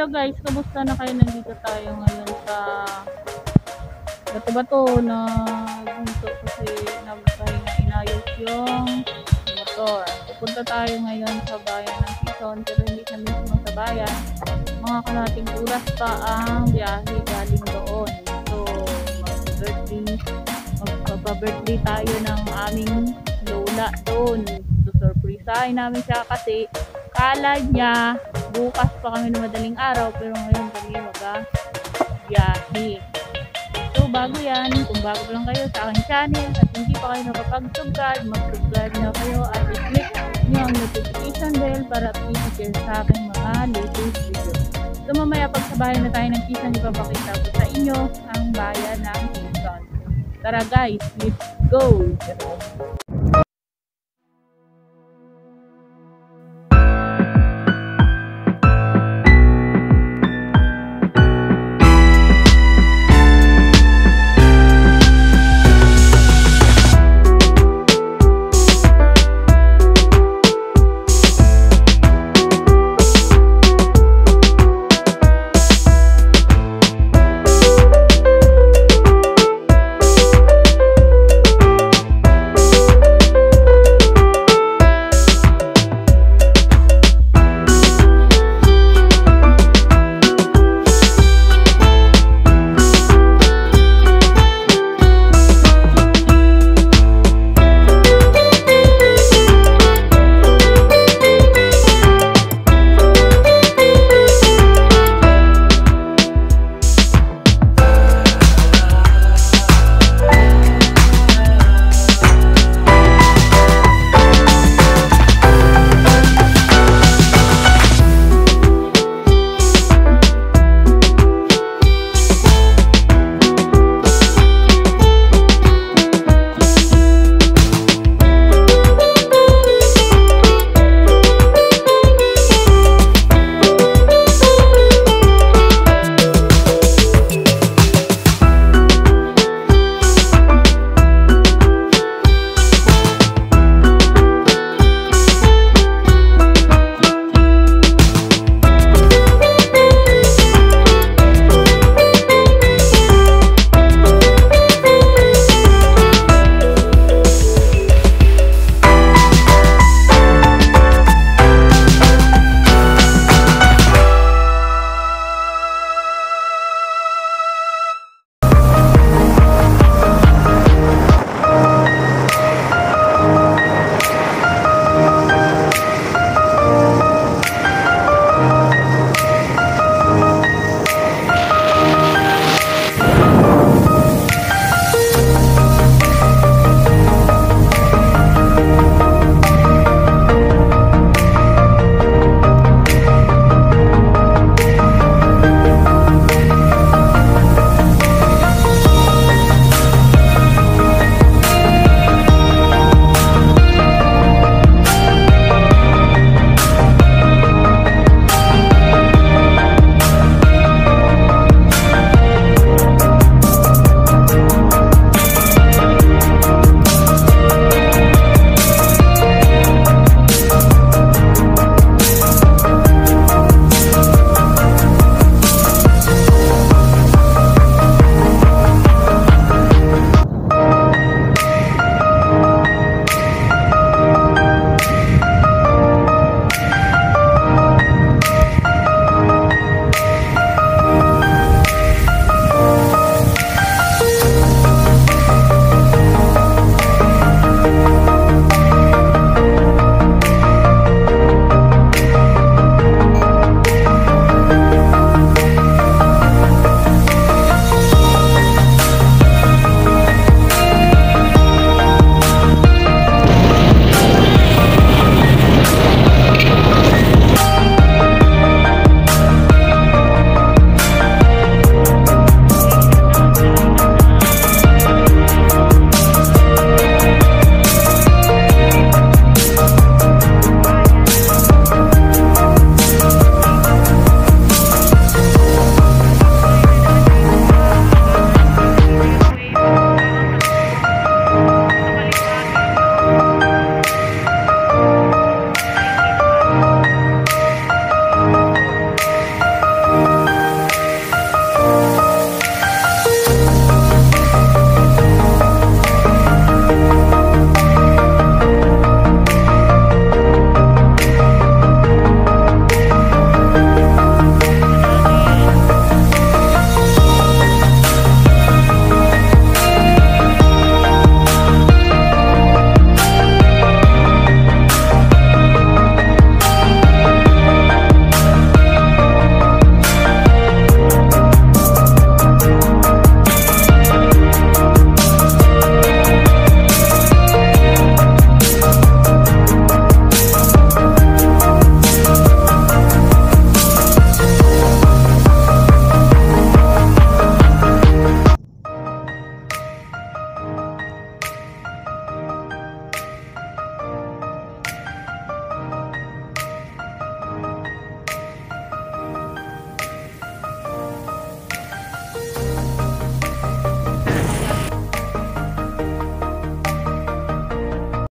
Hello guys, kamusta na kayo? Nandito tayo ngayon sa bato-bato na bunso kasi nagkay na inayos yung motor. Pupunta tayo ngayon sa bayan ng Quezon pero hindi sa mismo sa bayan. Mga kalating oras pa ang biyahe galing doon. So, mag-birthday, magpapa-birthday tayo ng aming lola doon. So, surpriseahin namin siya kasi kala niya bukas pa kami na madaling araw pero ngayon kami mag-biyahe. So, bago yan, kung bago pa lang kayo sa aking channel at hindi pa kayo nakapag-subscribe, mag-subscribe na kayo at i-click nyo ang notification bell para i-share sa aking mga latest video. So, mamaya pagsabayan na tayo ng Quezon, ipapakita ko sa inyo ang bayan ng Quezon. Tara guys, let's go!